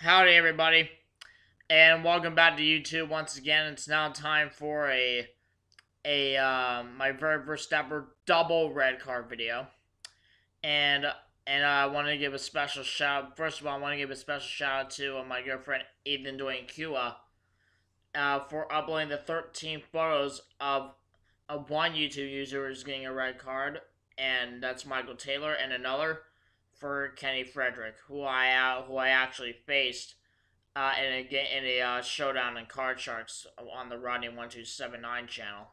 Howdy, everybody, and welcome back to YouTube once again. It's now time for a a um, my very first ever double red card video, and and I want to give a special shout. First of all, I want to give a special shout out to uh, my girlfriend Ethan Dwayne Cua uh, for uploading the 13 photos of of one YouTube user who's getting a red card, and that's Michael Taylor, and another for Kenny Frederick, who I uh, who I actually faced uh, in a in a uh, showdown in Card Sharks on the Rodney One Two Seven Nine channel,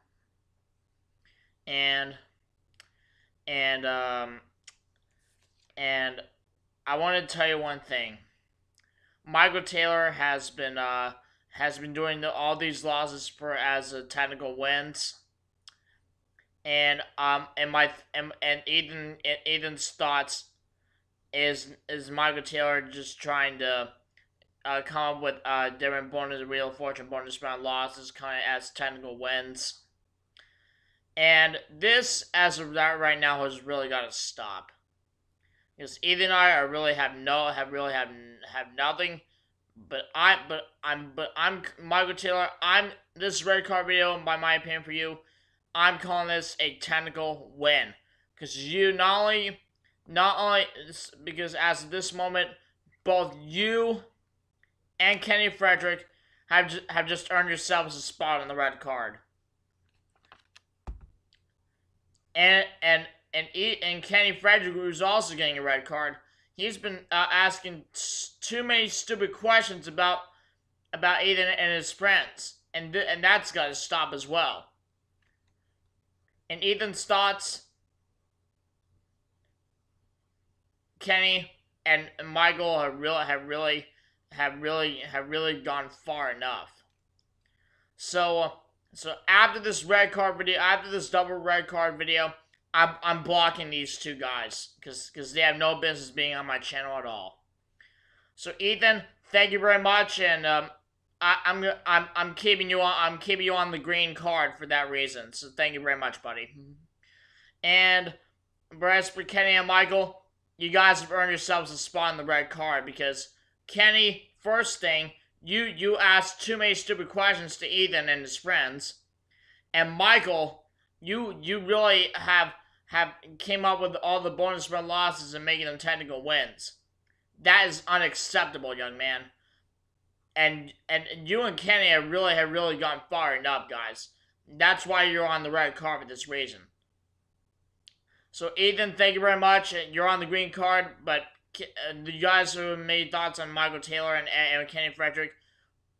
and and um and I want to tell you one thing. Michael Taylor has been uh has been doing the, all these losses for as a technical wins. And um and my and, and Ethan and Ethan's thoughts is is Michael Taylor just trying to uh, come up with uh, different bonus real Fortune bonus round losses kind of as technical wins. And this, as of that right now, has really got to stop. Because Ethan and I are really have no have really have have nothing. But I but I'm but I'm Michael Taylor. I'm this red card video, by my opinion, for you. I'm calling this a technical win because you not only not only because as of this moment, both you and Kenny Frederick have just, have just earned yourselves a spot on the red card. And and and e and Kenny Frederick, who's also getting a red card, he's been uh, asking too many stupid questions about about Ethan and his friends, and th- and that's got to stop as well. And Ethan's thoughts Kenny and Michael have really have really have really have really gone far enough. So so after this red card video, after this double red card video, I'm I'm blocking these two guys because because they have no business being on my channel at all. So Ethan, thank you very much, and um, I, I'm I'm I'm keeping you on I'm keeping you on the green card for that reason. So thank you very much, buddy. And as for Kenny and Michael, you guys have earned yourselves a spot in the red card because Kenny, first thing, you you asked too many stupid questions to Ethan and his friends, and Michael, you you really have have came up with all the bonus run losses and making them technical wins. That is unacceptable, young man. And and you and Kenny have really have really gone far enough, guys. That's why you're on the red for this reason. So, Ethan, thank you very much. You're on the green card, but uh, you guys who made thoughts on Michael Taylor and, and Kenny Frederick,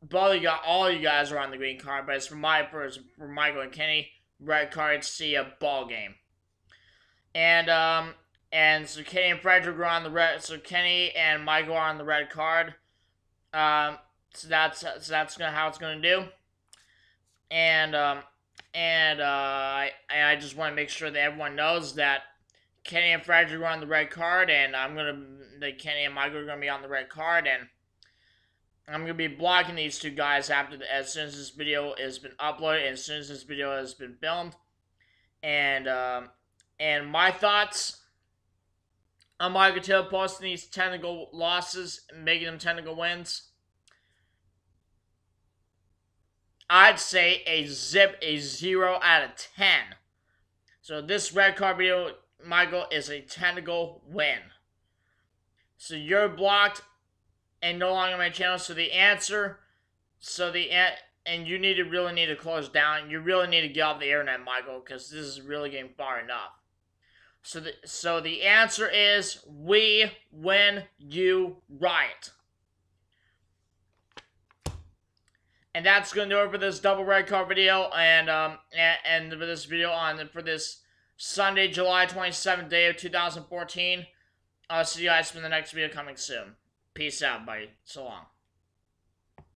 both you got all you guys are on the green card, but it's for my for, for Michael and Kenny, red card see a ball game. And um and so Kenny and Frederick are on the red so Kenny and Michael are on the red card. Um so that's so that's gonna how it's gonna do. And um and uh, I, I just want to make sure that everyone knows that Kenny and Frederick are on the red card, and I'm gonna that Kenny and Michael are gonna be on the red card, and I'm gonna be blocking these two guys after the, as soon as this video has been uploaded, as soon as this video has been filmed, and um, and my thoughts on Michael Taylor posting these technical losses making them technical wins. I'd say a zip a 0 out of 10. So this red card video, Michael, is a technical win. So you're blocked and no longer my channel. So the answer, so the and you need to really need to close down. You really need to get off the internet, Michael, because this is really getting far enough. So the so the answer is we win, you riot. And that's going to do it for this double red card video and um and, and for this video on for this Sunday, July 27th day of 2014. I'll see you guys in the next video coming soon. Peace out, buddy. So long.